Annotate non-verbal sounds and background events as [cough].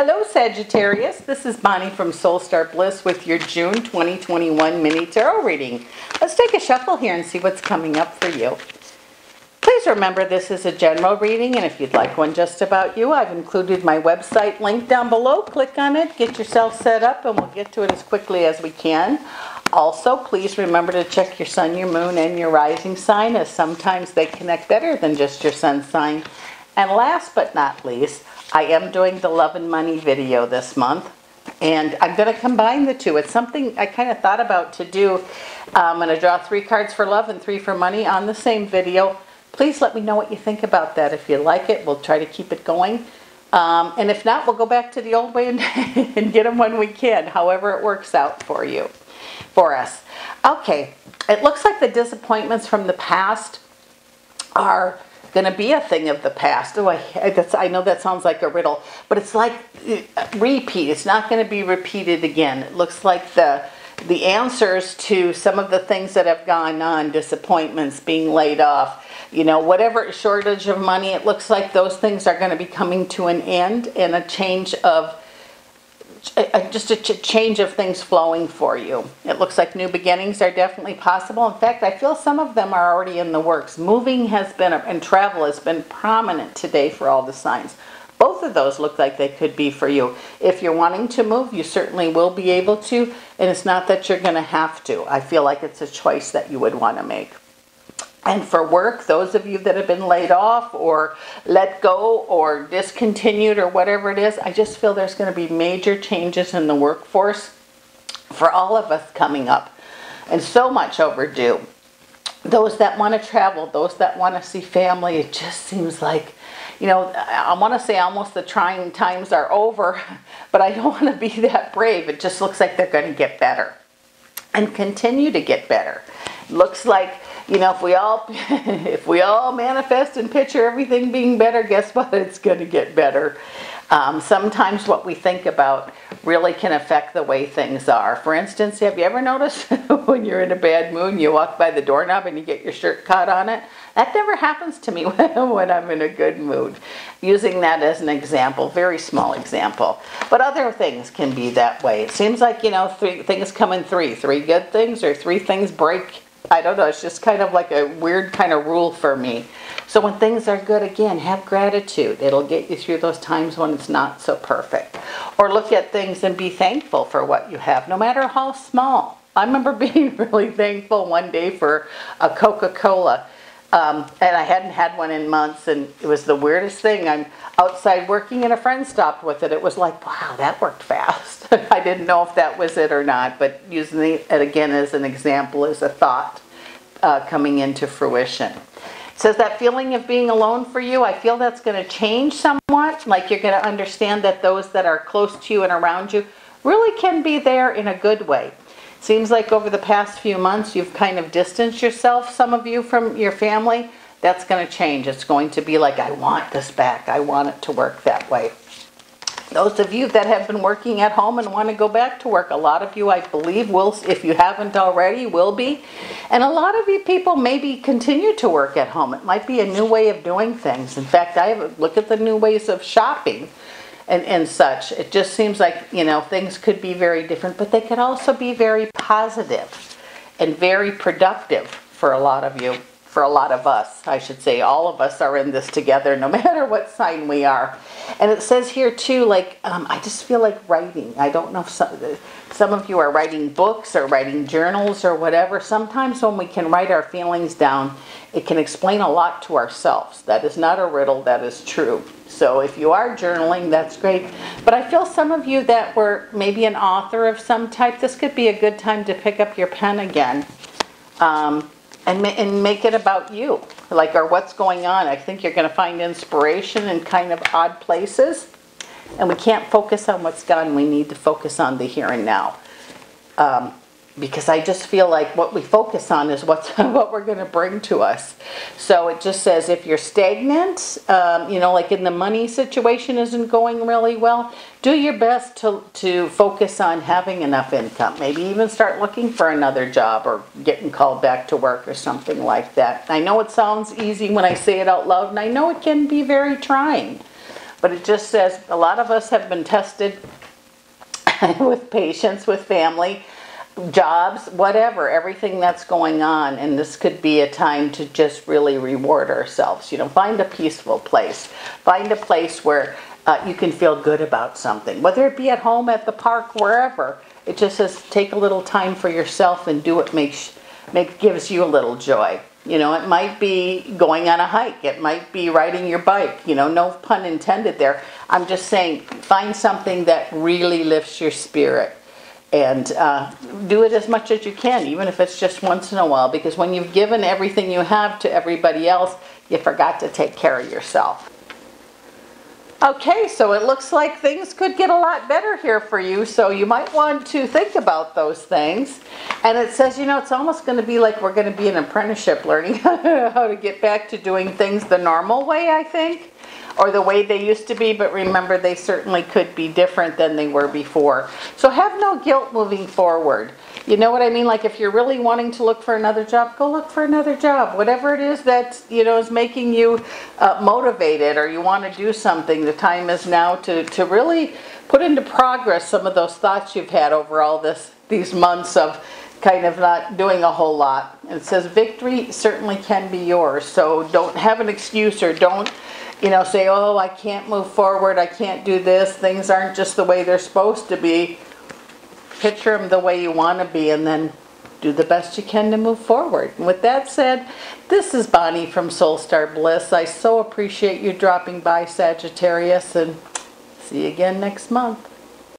Hello Sagittarius, this is Bonnie from Soul Star Bliss with your June 2021 mini tarot reading. Let's take a shuffle here and see what's coming up for you. Please remember this is a general reading and if you'd like one just about you, I've included my website link down below. Click on it, get yourself set up and we'll get to it as quickly as we can. Also, please remember to check your sun, your moon, and your rising sign as sometimes they connect better than just your sun sign. And last but not least, I am doing the love and money video this month. And I'm going to combine the two. It's something I kind of thought about to do. I'm going to draw three cards for love and three for money on the same video. Please let me know what you think about that. If you like it, we'll try to keep it going. Um, and if not, we'll go back to the old way and, [laughs] and get them when we can, however it works out for you, for us. Okay, it looks like the disappointments from the past are going to be a thing of the past. Oh, I, I know that sounds like a riddle, but it's like uh, repeat. It's not going to be repeated again. It looks like the the answers to some of the things that have gone on, disappointments, being laid off, you know, whatever shortage of money, it looks like those things are going to be coming to an end and a change of just a change of things flowing for you. It looks like new beginnings are definitely possible. In fact, I feel some of them are already in the works. Moving has been, and travel has been prominent today for all the signs. Both of those look like they could be for you. If you're wanting to move, you certainly will be able to, and it's not that you're going to have to. I feel like it's a choice that you would want to make. And for work, those of you that have been laid off or let go or discontinued or whatever it is, I just feel there's going to be major changes in the workforce for all of us coming up. And so much overdue. Those that want to travel, those that want to see family, it just seems like, you know, I want to say almost the trying times are over, [laughs] but I don't want to be that brave. It just looks like they're going to get better and continue to get better. Looks like you know, if we all [laughs] if we all manifest and picture everything being better, guess what? It's going to get better. Um, sometimes what we think about really can affect the way things are. For instance, have you ever noticed [laughs] when you're in a bad mood, you walk by the doorknob and you get your shirt caught on it? That never happens to me [laughs] when I'm in a good mood. Using that as an example, very small example. But other things can be that way. It seems like, you know, three things come in three. Three good things or three things break I don't know, it's just kind of like a weird kind of rule for me. So when things are good, again, have gratitude. It'll get you through those times when it's not so perfect. Or look at things and be thankful for what you have, no matter how small. I remember [laughs] being really thankful one day for a Coca-Cola. Um, and I hadn't had one in months, and it was the weirdest thing. I'm outside working, and a friend stopped with it. It was like, wow, that worked fast. [laughs] I didn't know if that was it or not, but using it again as an example, as a thought uh, coming into fruition. It says that feeling of being alone for you, I feel that's going to change somewhat. Like you're going to understand that those that are close to you and around you really can be there in a good way. Seems like over the past few months you've kind of distanced yourself, some of you, from your family. That's going to change. It's going to be like, I want this back. I want it to work that way. Those of you that have been working at home and want to go back to work, a lot of you, I believe, will, if you haven't already, will be. And a lot of you people maybe continue to work at home. It might be a new way of doing things. In fact, I have, look at the new ways of shopping and, and such. It just seems like, you know, things could be very different, but they could also be very positive and very productive for a lot of you for a lot of us, I should say. All of us are in this together, no [laughs] matter what sign we are. And it says here too, like, um, I just feel like writing. I don't know if some, some of you are writing books or writing journals or whatever. Sometimes when we can write our feelings down, it can explain a lot to ourselves. That is not a riddle, that is true. So if you are journaling, that's great. But I feel some of you that were maybe an author of some type, this could be a good time to pick up your pen again. Um, and, ma and make it about you, like or what's going on. I think you're going to find inspiration in kind of odd places. And we can't focus on what's gone. We need to focus on the here and now. Um, because I just feel like what we focus on is what's [laughs] what we're going to bring to us. So it just says if you're stagnant, um, you know, like in the money situation isn't going really well, do your best to, to focus on having enough income. Maybe even start looking for another job or getting called back to work or something like that. I know it sounds easy when I say it out loud, and I know it can be very trying. but it just says a lot of us have been tested [laughs] with patience with family, jobs, whatever, everything that's going on. And this could be a time to just really reward ourselves. You know, find a peaceful place, find a place where uh, you can feel good about something, whether it be at home, at the park, wherever. It just says take a little time for yourself and do what makes make gives you a little joy. You know, it might be going on a hike. It might be riding your bike. You know, no pun intended there. I'm just saying, find something that really lifts your spirit and uh, do it as much as you can, even if it's just once in a while. Because when you've given everything you have to everybody else, you forgot to take care of yourself. Okay, so it looks like things could get a lot better here for you, so you might want to think about those things. And it says, you know, it's almost going to be like we're going to be an apprenticeship learning [laughs] how to get back to doing things the normal way, I think, or the way they used to be, but remember they certainly could be different than they were before. So have no guilt moving forward. You know what I mean? Like if you're really wanting to look for another job, go look for another job. Whatever it is that, you know, is making you uh, motivated or you want to do something, the time is now to, to really put into progress some of those thoughts you've had over all this these months of kind of not doing a whole lot. It says victory certainly can be yours. So don't have an excuse or don't, you know, say, oh, I can't move forward, I can't do this, things aren't just the way they're supposed to be picture them the way you want to be and then do the best you can to move forward. And with that said, this is Bonnie from Soul Star Bliss. I so appreciate you dropping by Sagittarius and see you again next month.